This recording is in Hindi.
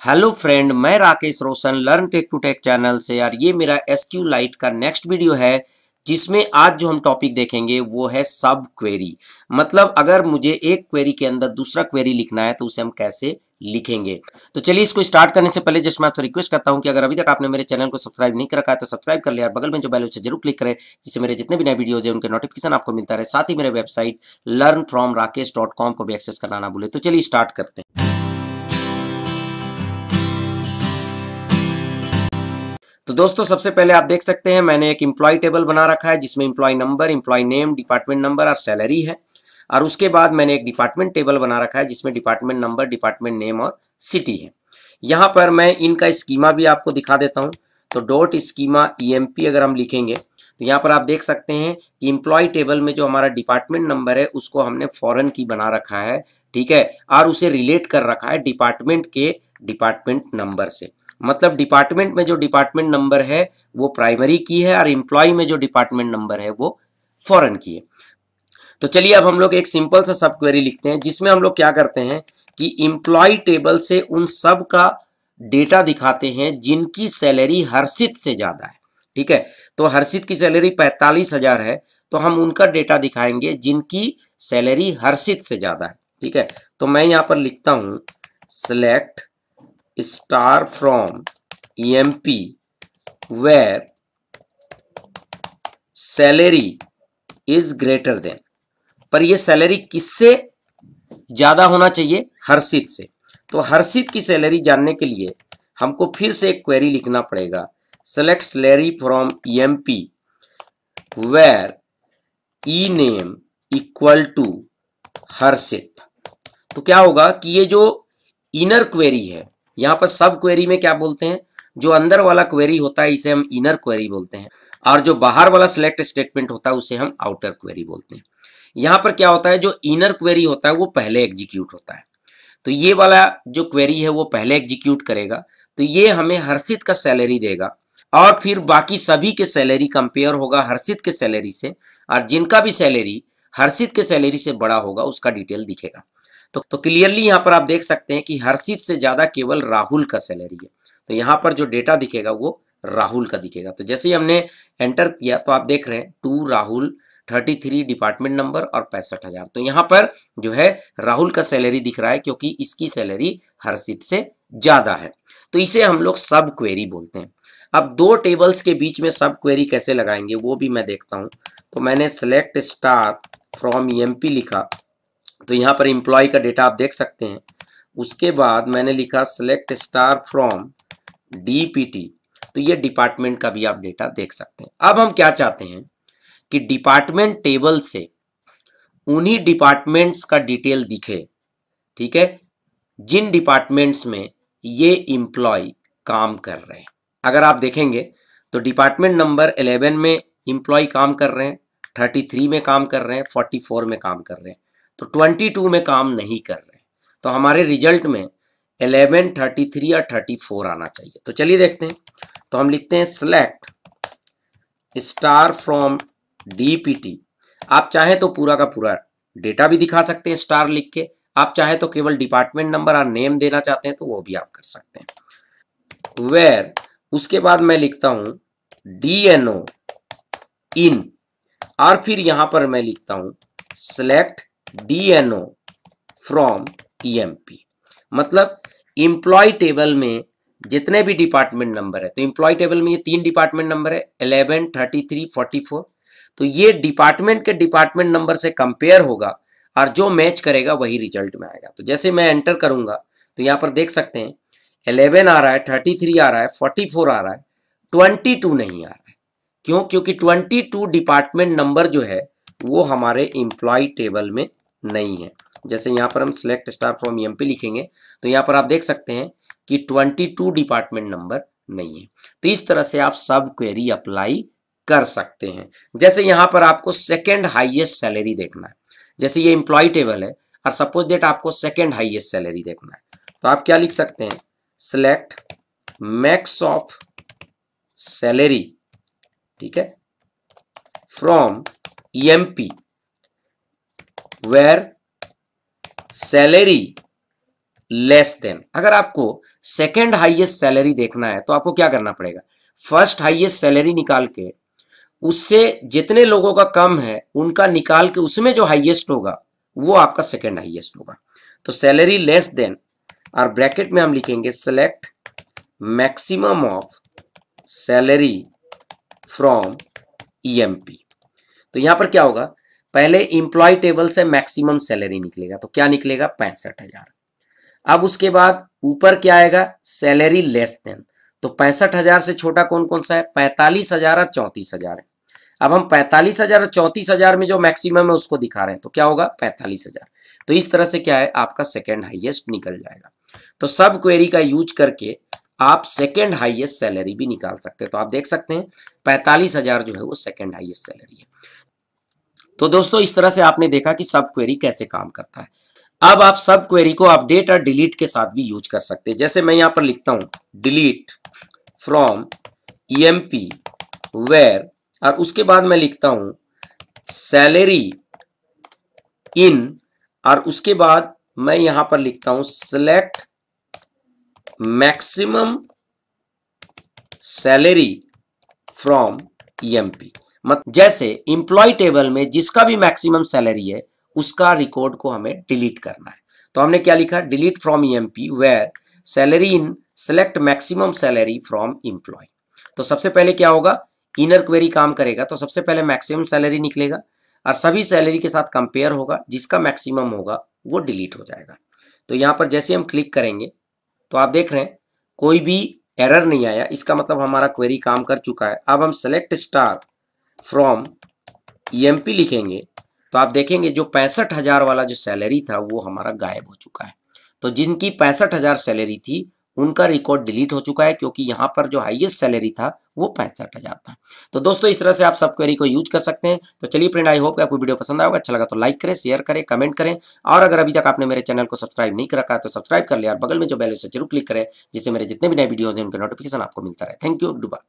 हेलो फ्रेंड, मैं Rakesh Roshan, learn tech to tech channel से। यार ये मेरा एस क्यू लाइट का नेक्स्ट वीडियो है, जिसमें आज जो हम टॉपिक देखेंगे, वो है सब क्वेरी मतलब अगर मुझे एक क्वेरी के अंदर दूसरा क्वेरी लिखना है तो उसे हम कैसे लिखेंगे? तो चलिए इसको स्टार्ट करने से पहले जस्ट मैं आपसे रिक्वेस्ट करता हूँ कि अगर अभी तक आपने मेरे चैनल को सब्सक्राइब नहीं कर रखा है तो सब्सक्राइब कर लिया बगल में जो बैल उसे ज़रूर क्लिक करें, जिससे मेरे जितने भी नए वीडियोज़ है, उनके नोटिफिकेशन आपको मिलता रहे। साथ ही मेरे वेबसाइट लर्न फ्रॉम राकेश को भी एक्सेस करना ना भूले। तो चलिए स्टार्ट करते हैं। तो दोस्तों, सबसे पहले आप देख सकते हैं, मैंने एक इम्प्लॉय टेबल बना रखा है, जिसमें employee number employee name department number और सैलरी है। और उसके बाद मैंने एक डिपार्टमेंट टेबल बना रखा है, जिसमें डिपार्टमेंट नंबर डिपार्टमेंट नेम और सिटी है। यहाँ पर मैं इनका स्कीमा भी आपको दिखा देता हूँ। तो डॉट स्कीमा ईएमपी अगर हम लिखेंगे तो यहाँ पर आप देख सकते हैं कि इम्प्लॉय टेबल में जो हमारा डिपार्टमेंट नंबर है, उसको हमने फॉरन की बना रखा है, ठीक है? और उसे रिलेट कर रखा है डिपार्टमेंट के डिपार्टमेंट नंबर से। मतलब डिपार्टमेंट में जो डिपार्टमेंट नंबर है, वो प्राइमरी की है और इम्प्लॉय में जो डिपार्टमेंट नंबर है, वो फॉरन की है। तो चलिए अब हम लोग एक सिंपल सा सब क्वेरी लिखते हैं, जिसमें हम लोग क्या करते हैं कि इम्प्लॉय टेबल से उन सब का डेटा दिखाते हैं जिनकी सैलरी हर्षित से ज़्यादा है। ठीक है? तो हर्षित की सैलरी पैंतालीस हज़ार है तो हम उनका डेटा दिखाएँगे जिनकी सैलरी हर्षित से ज़्यादा है। ठीक है? तो मैं यहाँ पर लिखता हूँ select star from EMP where salary is greater than पर ये सैलरी किससे ज़्यादा होना चाहिए? हर्षित से। तो हर्षित की सैलरी जानने के लिए हमको फिर से एक क्वेरी लिखना पड़ेगा। Select salary from E M P where E name equal to Harshit. तो क्या होगा कि ये जो इनर क्वेरी है यहाँ पर सब क्वेरी में क्या बोलते हैं? जो अंदर वाला क्वेरी होता है, इसे हम इनर क्वेरी बोलते हैं। और जो बाहर वाला सिलेक्ट स्टेटमेंट होता है, उसे हम आउटर क्वेरी बोलते हैं। यहाँ पर क्या होता है, जो इनर क्वेरी होता है, वो पहले एग्जीक्यूट होता है। तो ये वाला जो क्वेरी है, वो पहले एग्जीक्यूट करेगा। तो ये हमें हर्षित का सैलरी देगा। और फिर बाकी सभी के सैलरी कंपेयर होगा हर्षित के सैलरी से। और जिनका भी सैलरी हर्षित के सैलरी से बड़ा होगा, उसका डिटेल दिखेगा। तो, तो क्लियरली यहाँ पर आप देख सकते हैं कि हर्षित से ज़्यादा केवल राहुल का सैलरी है। तो यहाँ पर जो डेटा दिखेगा वो राहुल का दिखेगा। तो जैसे ही हमने एंटर किया तो आप देख रहे हैं two Rahul thirty three department number और पैंसठ हज़ार। तो यहाँ पर जो है राहुल का सैलरी दिख रहा है क्योंकि इसकी सैलरी हर्षित से ज़्यादा है। तो इसे हम लोग सब क्वेरी बोलते हैं। अब दो टेबल्स के बीच में सब क्वेरी कैसे लगाएँगे वो भी मैं देखता हूँ। तो मैंने सेलेक्ट स्टार फ्रॉम ईएमपी लिखा। तो यहाँ पर इंप्लॉय का डेटा आप देख सकते हैं। उसके बाद मैंने लिखा सेलेक्ट स्टार फ्रॉम डीपीटी तो ये डिपार्टमेंट का भी आप डेटा देख सकते हैं। अब हम क्या चाहते हैं कि डिपार्टमेंट टेबल से उन्हीं डिपार्टमेंट्स का डिटेल दिखे, ठीक है? जिन डिपार्टमेंट्स में ये इंप्लॉय काम कर रहे हैं। अगर आप देखेंगे तो डिपार्टमेंट नंबर 11 में इंप्लॉय काम कर रहे हैं 33 में काम कर रहे हैं 44 में काम कर रहे हैं। तो 22 में काम नहीं कर रहे। तो हमारे रिज़ल्ट में 11, 33 या 34 आना चाहिए। तो चलिए देखते हैं। तो हम लिखते हैं सिलेक्ट स्टार फ्रॉम डीपीटी आप चाहे तो पूरा का पूरा डेटा भी दिखा सकते हैं स्टार लिख के। आप चाहे तो केवल डिपार्टमेंट नंबर और नेम देना चाहते हैं तो वो भी आप कर सकते हैं। वेर उसके बाद मैं लिखता हूँ डी एन ओ इन और फिर यहाँ पर मैं लिखता हूँ सिलेक्ट डीएनओ फ्रॉम ईएमपी मतलब इंप्लॉय टेबल में जितने भी डिपार्टमेंट नंबर है तो इंप्लॉय टेबल में ये तीन डिपार्टमेंट नंबर है eleven thirty three forty four तो ये डिपार्टमेंट के डिपार्टमेंट नंबर से कंपेयर होगा और जो मैच करेगा वही रिज़ल्ट में आएगा। तो जैसे मैं एंटर करूँगा तो यहाँ पर देख सकते हैं इलेवन आ रहा है थर्टी थ्री आ रहा है फोर्टी फोर आ रहा है ट्वेंटी टू नहीं आ रहा है। क्यों? क्योंकि ट्वेंटी टू डिपार्टमेंट नंबर जो है वो हमारे इंप्लॉय टेबल में नहीं है। जैसे यहाँ पर हम सिलेक्ट स्टार फ्रॉम एम लिखेंगे तो यहाँ पर आप देख सकते हैं कि 22 डिपार्टमेंट नंबर नहीं है। तो इस तरह से आप सब क्वेरी अप्लाई कर सकते हैं। जैसे यहाँ पर आपको सेकेंड हाइएस्ट सैलरी देखना है। जैसे ये इंप्लॉय टेबल है, और सपोज़ डेट आपको सेकेंड हाइएस्ट सैलरी देखना है। तो आप क्या लिख सकते हैं? सिलेक्ट मैक्स ऑफ़ सैलरी ठीक है? From EMP where salary less than अगर आपको सेकेंड हाईएस्ट सैलरी देखना है तो आपको क्या करना पड़ेगा? फ़र्स्ट हाईएस्ट सैलरी निकाल के, उससे जितने लोगों का कम है, उनका निकाल के उसमें जो हाईएस्ट होगा, वो आपका सेकेंड हाईएस्ट होगा। तो सैलरी लेस देन और ब्रैकेट में हम लिखेंगे select maximum of salary from EMP तो यहाँ पर क्या होगा? पहले इंप्लॉय टेबल से मैक्सिमम सैलरी निकलेगा। तो क्या निकलेगा? पैंसठ हज़ार। अब उसके बाद ऊपर क्या आएगा? सैलरी लेस देन तो पैंसठ हज़ार से छोटा कौन कौन सा है? पैंतालीस हज़ार और चौंतीस हज़ार है। अब हम पैंतालीस हज़ार और चौंतीस हज़ार में जो मैक्सिमम है उसको दिखा रहे हैं। तो क्या होगा? पैंतालीस हज़ार। तो इस तरह से क्या है? आपका सेकेंड हाइएस्ट निकल जाएगा। तो सब क्वेरी का यूज़ करके आप सेकेंड हाइएस्ट सैलरी भी निकाल सकते हैं। तो आप देख सकते हैं, पैंतालीस हज़ार जो है वो सेकेंड हाइएस्ट सैलरी है। तो दोस्तों, इस तरह से आपने देखा कि सब क्वेरी कैसे काम करता है। अब आप सब क्वेरी को अपडेट और डिलीट के साथ भी यूज़ कर सकते हैं। जैसे मैं यहाँ पर लिखता हूँ डिलीट फ्रॉम ईएमपी वेयर और उसके बाद मैं लिखता हूँ सैलरी इन और उसके बाद मैं यहाँ पर लिखता हूँ select maximum salary from EMP मत जैसे इंप्लॉय टेबल में जिसका भी मैक्सिमम सैलरी है, उसका रिकॉर्ड को हमें डिलीट करना है। तो हमने क्या लिखा? Delete from EMP where salary in select maximum salary from employee तो सबसे पहले क्या होगा? इनर क्वेरी काम करेगा तो सबसे पहले मैक्सिमम सैलरी निकलेगा, और सभी सैलरी के साथ कंपेयर होगा, जिसका मैक्सिमम होगा, वो डिलीट हो जाएगा। तो यहाँ पर जैसे हम क्लिक करेंगे तो आप देख रहे हैं, कोई भी एरर नहीं आया। इसका मतलब हमारा क्वेरी काम कर चुका है। अब हम सेलेक्ट स्टार फ्रॉम ईएमपी लिखेंगे। तो आप देखेंगे जो पैंसठ हज़ार वाला जो सैलरी था, वो हमारा गायब हो चुका है। तो जिनकी पैंसठ हज़ार सैलरी थी उनका रिकॉर्ड डिलीट हो चुका है क्योंकि यहाँ पर जो हाईएस्ट सैलरी था, वो पैंसठ हज़ार था। तो दोस्तों, इस तरह से आप सब क्वेरी को यूज़ कर सकते हैं। तो चलिए फ्रेंड आई होप आपको वीडियो पसंद आएगा अच्छा लगा तो लाइक करें शेयर करें कमेंट करें। और अगर अभी तक आपने मेरे चैनल को सब्सक्राइब नहीं कर रखा तो सब्सक्राइब कर लिया और बगल में जो बेल से ज़रूर क्लिक करें, जिससे मेरे जितने भी नए वीडियो है, उनके नोटिफिकेशन आपको मिलता रहे। थैंक यू डुबा